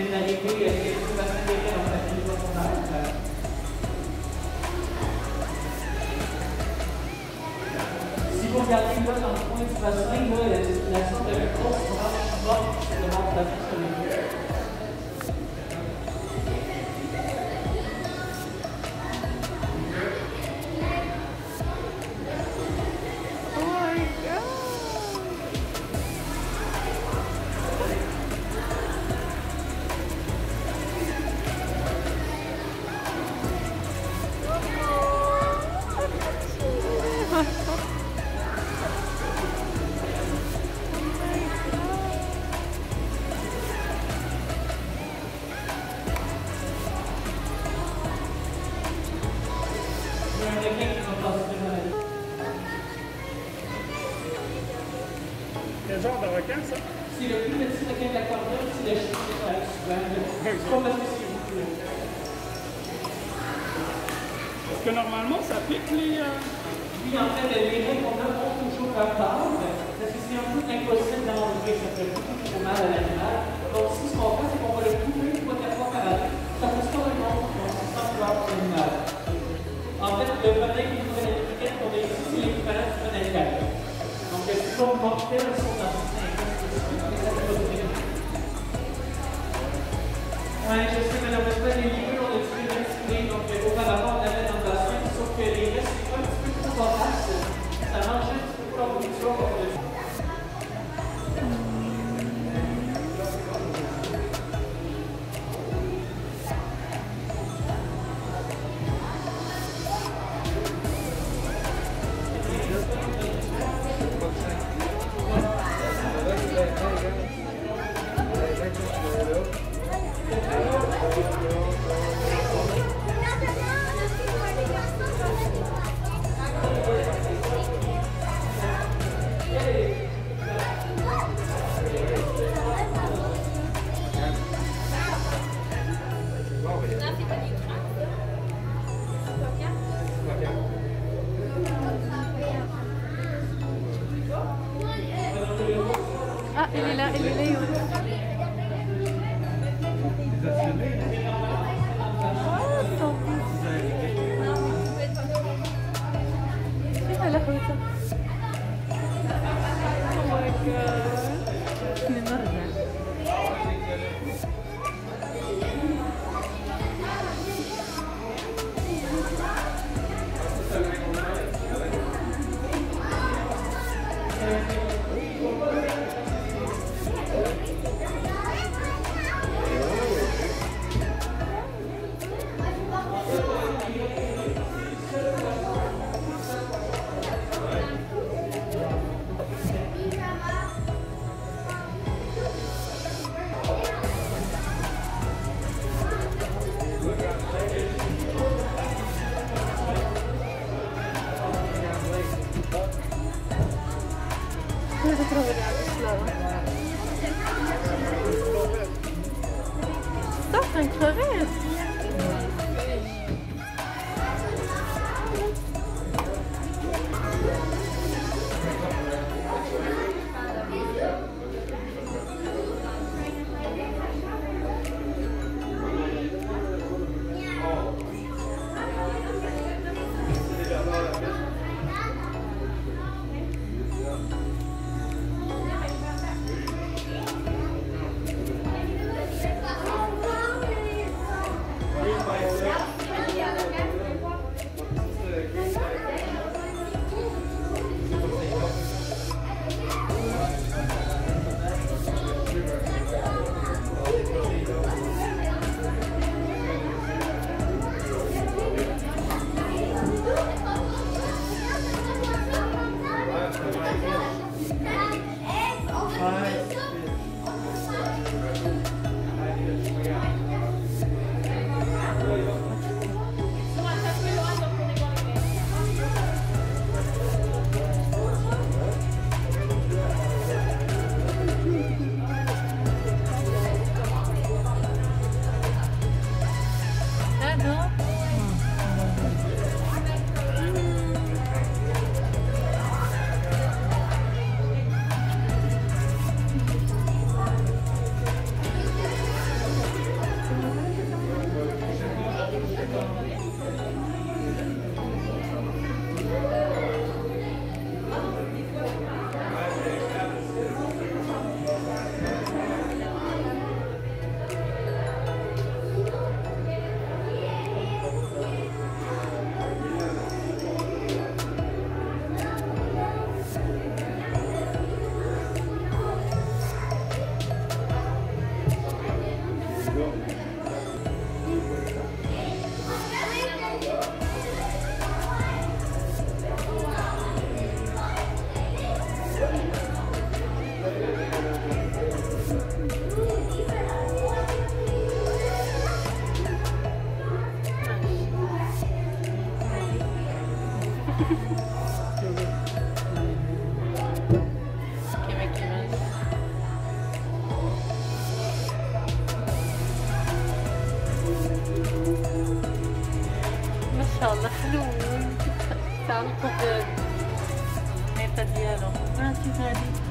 viennent d'arriver, il dans au sondage. Si vous regardez là dans le coin du bassin, là, il y a des circulations de Est-ce que normalement, ça pique les... euh, Oui, en fait, les règles qu'on a ont toujours leur part, parce que c'est un peu impossible d'enlever, ça fait beaucoup trop mal à l'animal. Donc, si ce qu'on fait, c'est qu'on va le couper trois, quatre fois par année. Ça ne pose pas de nom, on se sent pouvoir pour l'animal. En fait, le venin qui nous fait l'étiquette qu'on a ici, c'est l'équivalent du calme. Donc, c'est comme mortel dans le pas durer. Ouais, je sais, malheureusement, les control of this Hey! Bye. ما الله حلوين. ديالهم. فرانسيس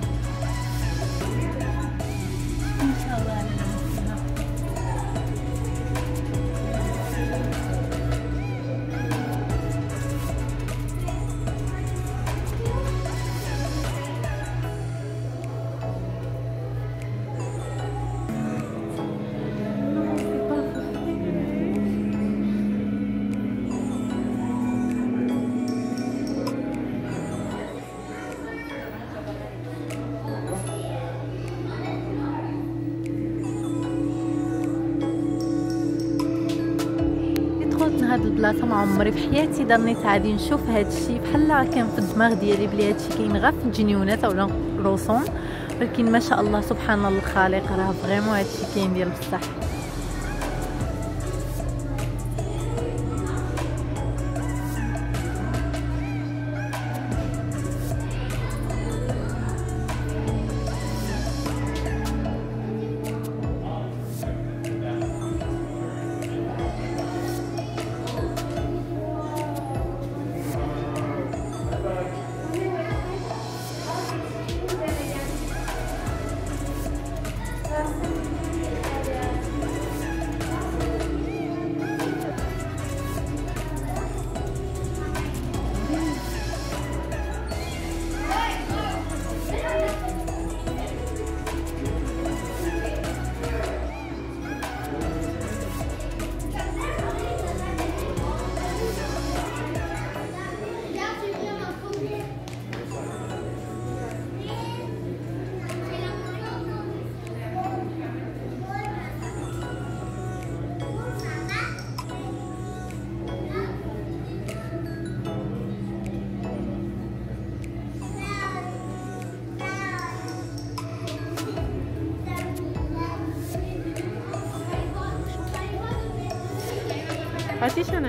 البلاصه ما عمري في حياتي ضنيت عادي نشوف هاد الشيء بحال كان في الدماغ ديالي بلي هاد الشيء كاين غير في الجنيونات أولا رسوم ولكن ما شاء الله سبحان الله الخالق راه فريمون هاد الشيء كاين ديال بصح. partition